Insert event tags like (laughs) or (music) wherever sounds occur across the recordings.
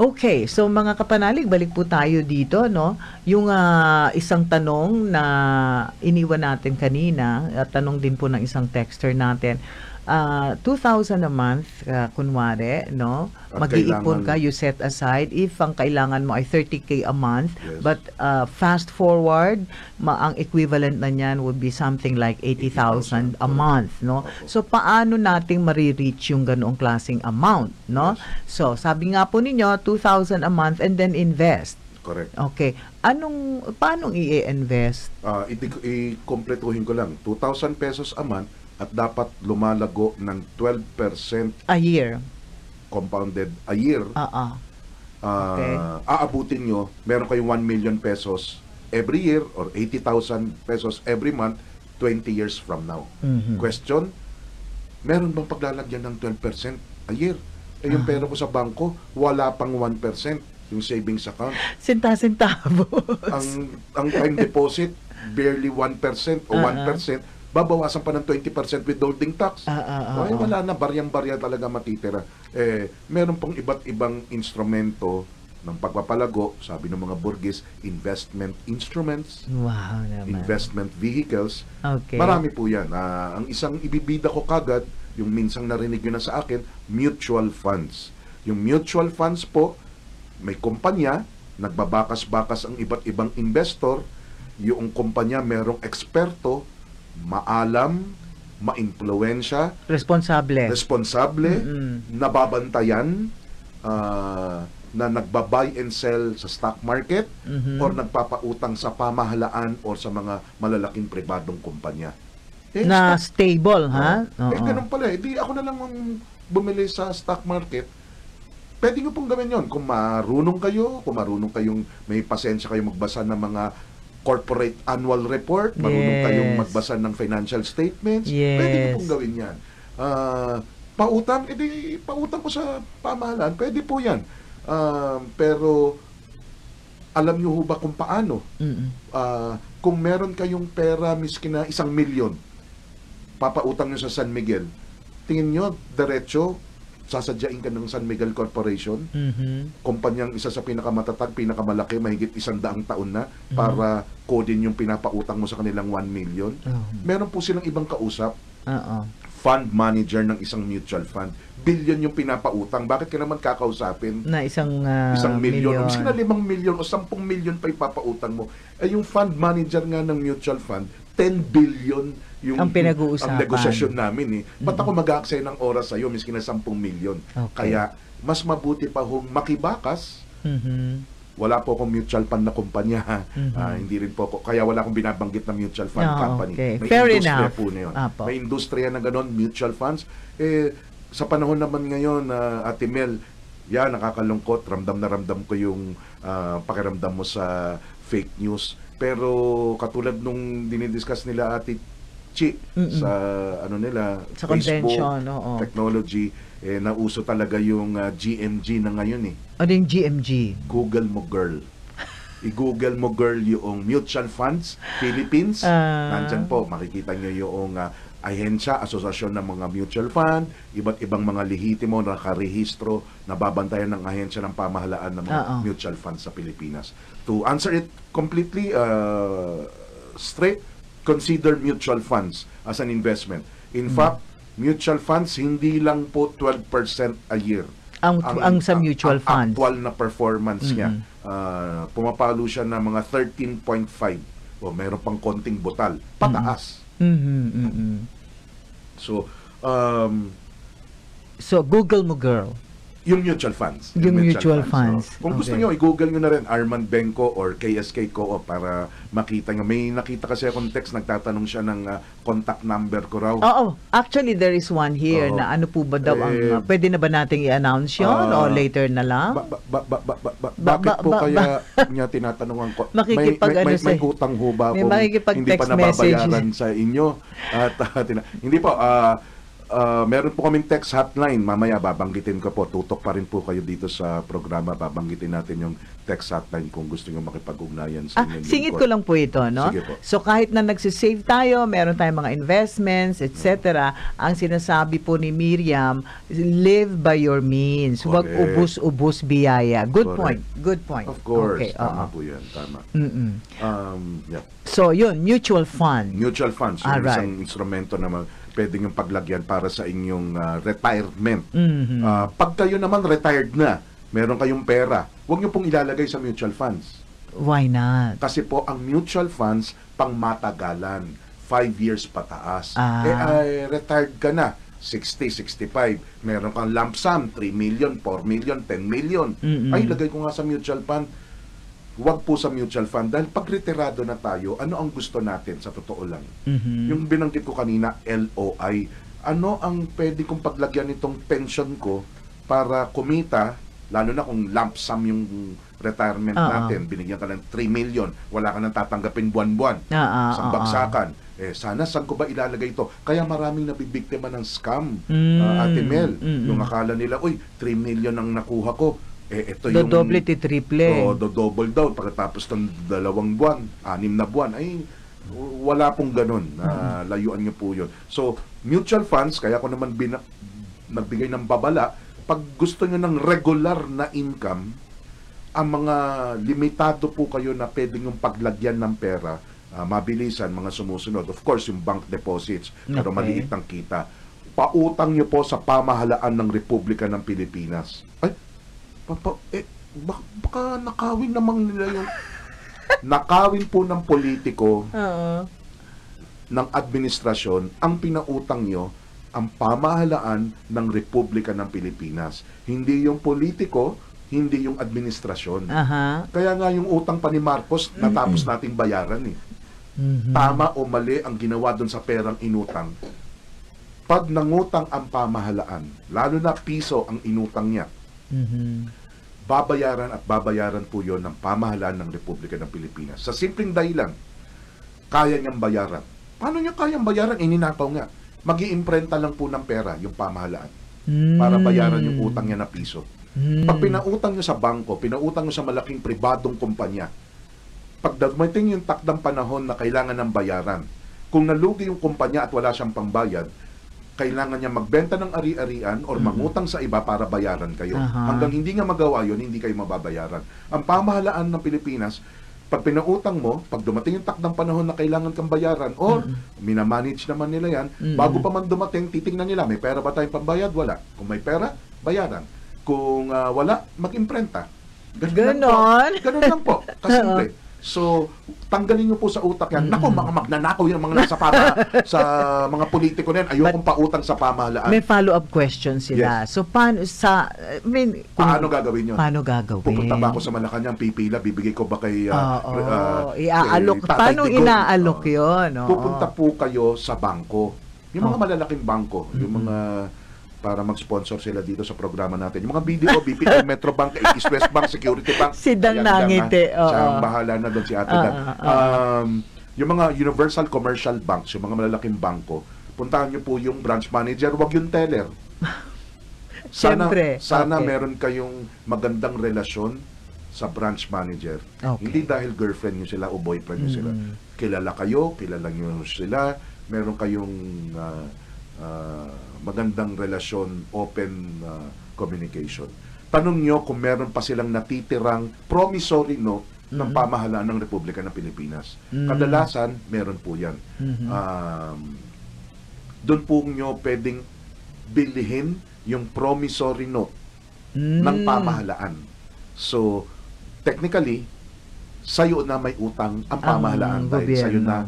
Okay, so mga kapanalig, balik po tayo dito, no? Yung ah, isang tanong na iniwan natin kanina, at tanong din po ng isang texter natin, ah 2,000 a month, ah, kunwari, no? Mag-iipon ka, you set aside. If ang kailangan mo ay 30K a month, Yes. but ah, fast forward, ma ang equivalent na niyan would be something like 80,000 a 80,000, month, no? So, paano nating marireach yung ganoong klaseng amount, no? So, sabi nga po ninyo, 2,000 a month and then invest. Correct. Okay. Anong, paano i-invest? Ah, i- i-kompletuhin ko lang. 2,000 pesos a month at dapat lumalago ng 12% A year? compounded a year. Oo. Ah, okay. Aabutin nyo, meron kayong 1 million pesos every year or 80,000 pesos every month 20 years from now. Mhm. Question, meron bang paglalagyan ng 12% a year? Eh yung pera ko sa bangko, wala pang 1% yung savings account. Sinta-sintabo. ang ang time deposit barely 1% o (laughs) Ah, 1%, babawasan pa ng 20% withholding tax. Ah, ah, ah, Ay, wala na, baryang-barya talaga matitira. Eh, meron pang iba't ibang instrumento ng pagpapalago, sabi ng mga burgess, investment instruments, wow naman. investment vehicles. Okay. Marami po yan. Ah, ang isang ibibida ko kagad, yung minsang narinig nyo na sa akin, mutual funds. Yung mutual funds po, may kumpanya, nagbabakas-bakas ang iba't ibang investor, yung kumpanya merong eksperto, maalam, maimpluwensya, Responsable. responsable, Mm-mm. nababantayan, ah, na nagba-buy and sell sa stock market Mhm. or nagpapautang sa pamahalaan or sa mga malalaking pribadong kumpanya. Eh, na stock- stable, ha? Oh. Eh, Oo. ganun pala. Eh, di ako na lang ang bumili sa stock market. Pwede nyo pong gawin yon Kung marunong kayo, kung marunong kayong may pasensya kayo magbasa ng mga corporate annual report, marunong Yes. kayong magbasa ng financial statements, pwede nyo Yes. pong gawin yan. Ah, pautang, edi pautang ko sa pamahalaan, pwede po yan. Ah, pero alam nyo ho ba kung paano? Mm-mm. Ah, kung meron kayong pera miski na isang milyon, papautang nyo sa San Miguel, tingin nyo, diretso, sasadyain ka ng San Miguel Corporation, Mhm. kumpanyang isa sa pinakamatatag, pinakamalaki, mahigit isang daang taon na, para kodin yung pinapautang mo sa kanilang 1 million. Oh. Meron po silang ibang kausap, Oo. fund manager ng isang mutual fund. Billion yung pinapautang. Bakit ka naman kakausapin? Na isang ah, isang milyon. o miski na limang milyon o sampung milyon pa ipapautang mo. Eh yung fund manager nga ng mutual fund, 10 billion yung Ang pinag-uusapan. ang negosasyon namin eh. Ba't ako mag-aaksaya ng oras sa'yo miski na 10 milyon? Okay. Kaya mas mabuti pa hong makibakas. Mhm. Wala po akong mutual fund na kumpanya. Mhm. Ah, hindi rin po ako, kaya wala akong binabanggit na mutual fund No, company. okay. May Fair industriya enough. po na yun. Apo. May industriya na ganon, mutual funds. Eh, sa panahon naman ngayon, na Ate Mel, yan, nakakalungkot. Ramdam na ramdam ko yung ah, pakiramdam mo sa fake news. Pero katulad nung dinidiscuss nila Ate Chi Mm-mm. sa ano nila, Sa Facebook, convention, oo. technology, eh, nauso talaga yung ah, GMG na ngayon eh. Ano yung GMG? Google mo girl. I-google mo girl yung Mutual Funds Philippines. Ah. Nandyan po, makikita nyo yung ah, ahensya, asosasyon ng mga mutual fund, iba't ibang mga lehitimo na nakarehistro, nababantayan ng ahensya ng pamahalaan ng mga Oo. mutual funds sa Pilipinas. To answer it completely uh, straight, consider mutual funds as an investment. In Hmm. fact, mutual funds hindi lang po 12% a year Ang, ang, sa mutual ang funds. actual na performance niya, Mm-mm. ah, pumapalo siya ng mga 13.5 o meron pang konting butal, pataas. Mhm, mhm. So, um, So, Google mo, girl. Yung mutual funds. Yung mutual funds. So, kung gusto Okay. nyo, i-google nyo na rin Armand Benko or KSK Co-op para makita nyo. May nakita kasi akong text, nagtatanong siya ng ah, contact number ko raw. Oo. Actually, there is one here Oo. na ano po ba daw ang... Eh, uh, pwede na ba nating i-announce yun? ah, o later na lang? Ba, ba, ba, ba, ba, ba, Ba- bakit ba- po ba- kaya niya tinatanungan ko? (laughs) Makikipag- may, may, ano may, may utang ho ba kung hindi pa text message. nababayaran sa inyo? At ah, (laughs) tina- hindi po, ah, ah, meron po kaming text hotline. Mamaya babanggitin ko po. Tutok pa rin po kayo dito sa programa. Babanggitin natin yung text hotline kung gusto nyo makipag-ugnayan sa Ah, singit ko lang po ito, no? Sige po. So kahit na nagsisave tayo, meron tayong mga investments, etc. Ang sinasabi po ni Miriam, live by your means. Huwag Correct. ubus-ubus biyaya. Good Correct. point. Good point. Of course. Okay, tama oo. po yan. Tama. Mm-mm. Um, yeah. So, yun, mutual fund. Mutual funds, yung Alright. isang instrumento na mag- pwede yung paglagyan para sa inyong ah, retirement. Mhm. Ah, pag kayo naman retired na, meron kayong pera, huwag nyo pong ilalagay sa mutual funds. Why not? Kasi po, ang mutual funds, pang matagalan. Five years pataas. Ah. Eh, ay, retired ka na. 60, 65. Meron kang lump sum, 3 million, 4 million, 10 million. Mm-mm. Ay, lagay ko nga sa mutual fund. Huwag po sa mutual fund. Dahil pag retirado na tayo, ano ang gusto natin sa totoo lang? Mhm. Yung binanggit ko kanina, LOI. Ano ang pwede kong paglagyan nitong pension ko para kumita, lalo na kung lump sum yung retirement Oo. natin, binigyan ka ng 3 million, wala ka nang tatanggapin buwan-buwan sa bagsakan. Eh, sana saan ko ba ilalagay ito? Kaya maraming nabibiktima ng scam, Mm, ah, Ate Mel. mm, Yung akala nila, uy, 3 million ang nakuha ko. Eh, ito yung... Dodoble, titriple. Oo, do-double daw pagkatapos ng dalawang buwan, anim na buwan. Ay, wala pong ganun. na layuan niyo po yun. So, mutual funds, kaya ko naman bina- nagbigay ng babala, pag gusto niyo ng regular na income, ang mga limitado po kayo na pwedeng yung paglagyan ng pera, ah, mabilisan, mga sumusunod. Of course, yung bank deposits, pero Okay. maliit ang kita. Pautang niyo po sa pamahalaan ng Republika ng Pilipinas. Ay, papa, eh, baka, baka nakawin naman nila yung... nakawin po ng politiko, Oo. ng administrasyon, ang pinautang nyo, ang pamahalaan ng Republika ng Pilipinas. Hindi yung politiko, hindi yung administrasyon. Aha. Kaya nga yung utang pa ni Marcos, natapos nating bayaran eh. Mhm. Tama o mali ang ginawa doon sa perang inutang. Pag nangutang ang pamahalaan, lalo na piso ang inutang niya, Mhm. babayaran at babayaran po yon ng pamahalaan ng Republika ng Pilipinas. Sa simpleng dahilan, kaya niyang bayaran. Paano niya kayang bayaran? Ininakaw nga. mag iimprenta lang po ng pera yung pamahalaan para bayaran yung utang niya na piso. Mm. Pag pinautang niyo sa bangko, pinautang niyo sa malaking pribadong kumpanya, pag dumating yung takdang panahon na kailangan ng bayaran, kung nalugi yung kumpanya at wala siyang pambayad, kailangan niya magbenta ng ari-arian or mangutang sa iba para bayaran kayo. Aha. Hanggang hindi nga magawa yun, hindi kayo mababayaran. Ang pamahalaan ng Pilipinas, pag pinautang mo, pag dumating yung takdang panahon na kailangan kang bayaran, or minamanage naman nila yan, Mm-mm. bago pa man dumating, titingnan nila, may pera ba tayong pambayad? Wala. Kung may pera, bayaran. Kung ah, wala, mag-imprenta. Ganun lang po. Ganon? Ganun lang po. Kasimple. (laughs) So, tanggalin niyo po sa utak yan. Nako, mga magnanakaw yung mga nasa para sa mga politiko na yan. Ayokong pautang sa pamahalaan. May follow-up question sila. So, paano sa, I mean, kung- Paano gagawin yun? Paano gagawin? Pupunta ba ako sa Malacanang, pipila, bibigay ko ba kay... ah, Oo. ah, Iaalok. kay Paano Digong? inaalok yun? Oo. Pupunta po kayo sa bangko. Yung mga Oh. malalaking bangko, yung mga para mag-sponsor sila dito sa programa natin. Yung mga BDO, BPI, Metrobank, East West Bank, Security Bank. Si Dang lang, nangiti, ha. Siya ang bahala na doon si Ate Ah, Dan. ah, ah. Um, yung mga Universal Commercial Banks, yung mga malalaking bangko, puntahan niyo po yung branch manager, wag yung teller. (laughs) Sana, Siyempre, sana okay. meron kayong magandang relasyon sa branch manager. Okay. Hindi dahil girlfriend nyo sila o boyfriend nyo sila. Mm. Kilala kayo, kilala nyo sila, meron kayong ah, ah, magandang relasyon, open ah, communication. Tanong nyo kung meron pa silang natitirang promissory note ng Mhm. pamahalaan ng Republika ng Pilipinas. Mm. Kadalasan, meron po yan. Mhm. Um, doon po nyo pwedeng bilhin yung promissory note Mm. ng pamahalaan. So, technically, sa'yo na may utang ang pamahalaan Ang dahil sa'yo na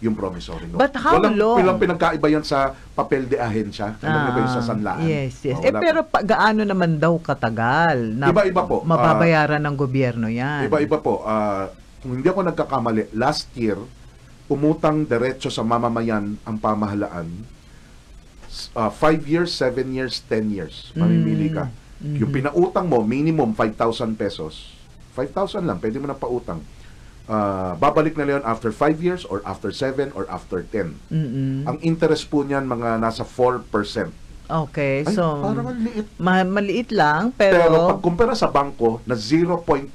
yung promissory note. But how walang, long? Walang pinagkaiba yan sa papel de ahensya. Alam niyo ba yung sa sanlaan? Ah, Yes, yes. Oh, eh, pero pa, gaano naman daw katagal na Iba-iba po. mababayaran ng gobyerno yan? Iba-iba po. Ah, kung hindi ako nagkakamali, last year, umutang diretso sa mamamayan ang pamahalaan. Ah, five years, seven years, ten years. Mamimili ka. Mm. Yung Mhm. pinautang mo, minimum 5,000 pesos. 5,000 lang, pwede mo na pautang. Ah, babalik na yun after 5 years or after 7 or after 10. Mm-mm. Ang interest po niyan mga nasa 4%. Okay, Ay, so parang ang liit. ma- maliit lang Pero, pero, pag kumpara sa bangko na 0.25,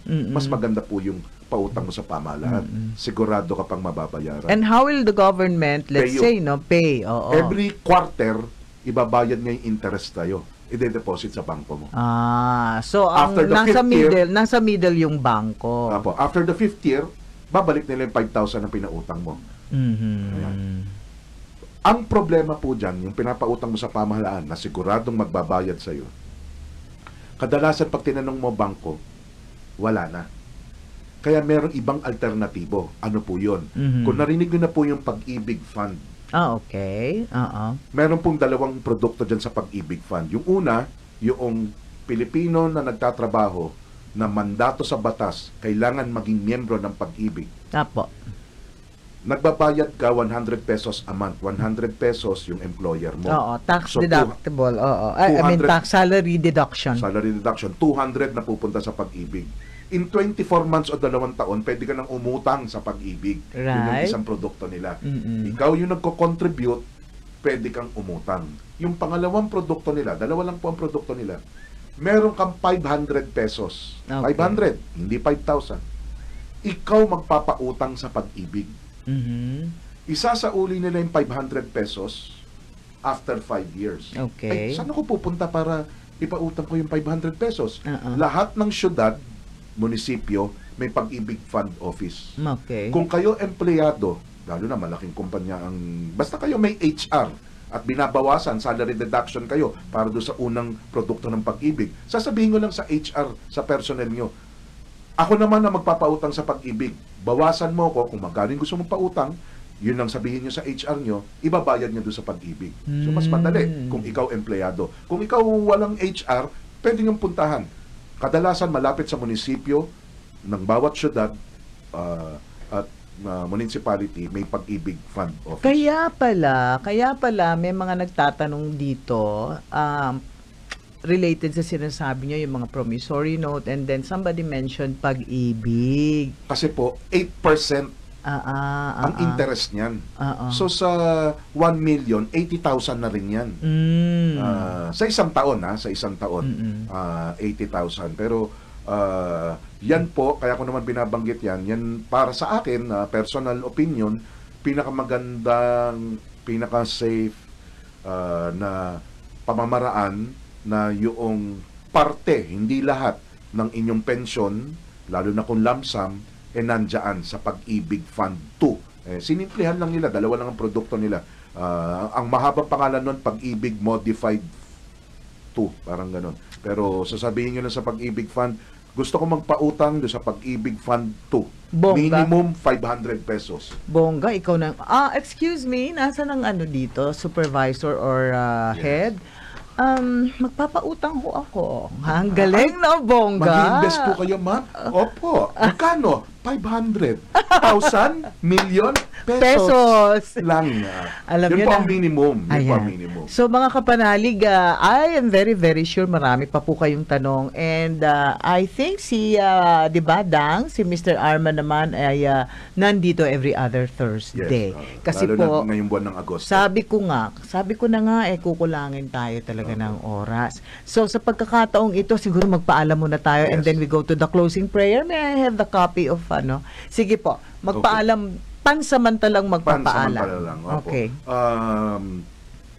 Mm-mm. mas maganda po yung pautang mo sa pamahalaan. Sigurado ka pang mababayaran. and how will the government let's Pay you. say no pay oo Every quarter, ibabayad niya yung interest tayo. Ide-deposit sa bangko mo. Ah, so ang After the nasa fifth year- middle, nasa middle yung bangko. Apo, after the fifth year, babalik nila yung 5,000 na pinautang mo. Mhm. Ayan. Ang problema po dyan, yung pinapautang mo sa pamahalaan na siguradong magbabayad sa'yo, kadalasan pag tinanong mo bangko, wala na. Kaya merong ibang alternatibo. Ano po yun? Mhm. Kung narinig nyo na po yung pag-ibig fund, Ah, okay. Oo. meron pong dalawang produkto dyan sa pag-ibig fund. Yung una, yung Pilipino na nagtatrabaho na mandato sa batas, kailangan maging miyembro ng pag-ibig. Apo. Nagbabayad ka 100 pesos a month. 100 pesos yung employer mo. Oo, tax So, deductible. Oo. I, I mean 200 tax salary deduction. Salary deduction, 200 na pupunta sa pag-ibig. In 24 months o dalawang taon, pwede ka nang umutang sa pag-ibig. Yun yung Right. isang produkto nila. Mm-mm. Ikaw yung nagko-contribute, pwede kang umutang. Yung pangalawang produkto nila, dalawa lang po ang produkto nila, meron kang 500 pesos. Okay. 500, hindi 5,000. Ikaw magpapautang sa pag-ibig. Mhm. Isa sa uli nila yung 500 pesos after 5 years. Okay. Ay, saan ako pupunta para ipautang ko yung 500 pesos? Uh-uh. Lahat ng syudad, munisipyo, may pag-ibig fund office. Okay. Kung kayo empleyado, lalo na malaking kumpanya ang... Basta kayo may HR at binabawasan, salary deduction kayo para doon sa unang produkto ng pag-ibig, sasabihin ko lang sa HR, sa personnel nyo, ako naman na magpapautang sa pag-ibig. Bawasan mo ko kung magkano gusto mong pautang, yun lang sabihin nyo sa HR nyo, ibabayad nyo doon sa pag-ibig. So mas madali Mm. kung ikaw empleyado. Kung ikaw walang HR, pwede nyo puntahan. Kadalasan malapit sa munisipyo ng bawat syudad ah, at ah, municipality may pag-ibig fund office. Kaya pala, kaya pala may mga nagtatanong dito um, related sa sinasabi niyo yung mga promissory note and then somebody mentioned pag-ibig. Kasi po 8% Ah, ah, ang interest niyan. Ah, ah. So sa 1 million, 80,000 na rin 'yan. Mm. Ah, sa isang taon ha, sa isang taon. Mm-mm. ah 80,000. Pero ah, yan po, kaya ko naman binabanggit yan, yan para sa akin, na personal opinion, pinakamagandang, pinaka-safe ah, na pamamaraan na yung parte, hindi lahat ng inyong pensyon, lalo na kung lump sum, eh nandyan sa Pag-ibig Fund 2. Eh, sinimplihan lang nila, dalawa lang ang produkto nila. Ah, ang mahabang pangalan nun, Pag-ibig Modified 2, parang ganun. Pero sasabihin nyo lang sa Pag-ibig Fund, gusto ko magpautang do sa Pag-ibig Fund 2. Bongga. Minimum 500 pesos. Bongga, ikaw na. Ah, excuse me, nasa ng ano dito, supervisor or ah, Yes. head? Um, magpapautang ho ako. Ha, ang galing na bongga. Mag-invest po kayo, ma'am? Opo. Magkano? 500. 1,000? (laughs) Million? Pesos. Pesos. Lang. Alam Yun po na. ang minimum. Yun po Ayan. ang minimum. So mga kapanalig, ah, I am very very sure marami pa po kayong tanong and ah, I think si uh, 'di ba Dang, si Mr. Arman naman ay ah, nandito every other Thursday. ah, Kasi lalo po na ngayong buwan ng Agosto. sabi ko nga, sabi ko na nga eh kukulangin tayo talaga ng oras. So sa pagkakataong ito siguro magpaalam muna tayo and Yes. then we go to the closing prayer. May I have the copy of ano? Sige po, magpaalam pansamantalang magpapaalam. Pansamantala lang. Opo. Okay. Um,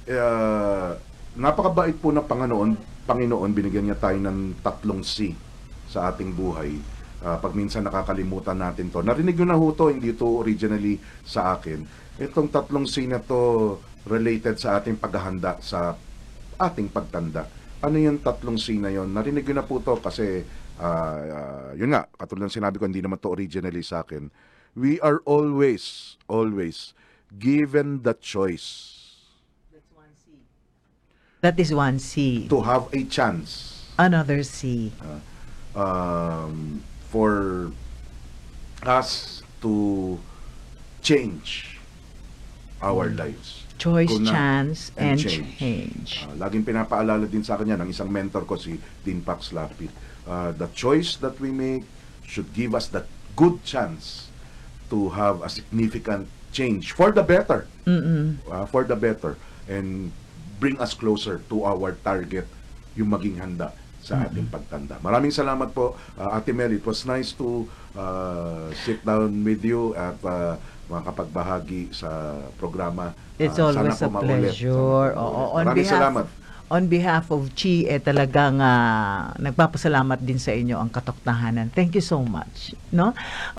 uh, napakabait po ng Panginoon. Panginoon, binigyan niya tayo ng tatlong C sa ating buhay. Ah, pag minsan nakakalimutan natin to. Narinig nyo na ho to, hindi to originally sa akin. Itong tatlong C na to related sa ating paghahanda sa ating pagtanda. Ano yung tatlong C na yon? Narinig nyo na po to kasi, ah, yun nga, katulad ng sinabi ko, hindi naman to originally sa akin. We are always, always given the choice That is one C. to have a chance Another C. um, for us to change our lives. Choice, Kung na- chance, and, and change. change. Ah, laging pinapaalala din sa kanya ng isang mentor ko si Dean Pax Lapid. Ah, the choice that we make should give us the good chance to have a significant change for the better Mm-mm. uh, for the better and bring us closer to our target yung maging handa sa ating pagtanda. Maraming salamat po uh, Ate Mel. It was nice to uh, sit down with you at uh, makapagbahagi sa programa. It's Uh, always a maulit. pleasure. Oo, on Maraming behalf salamat. On behalf of Chi eh talagang ah, nagpapasalamat din sa inyo ang katoktahanan. Thank you so much, no?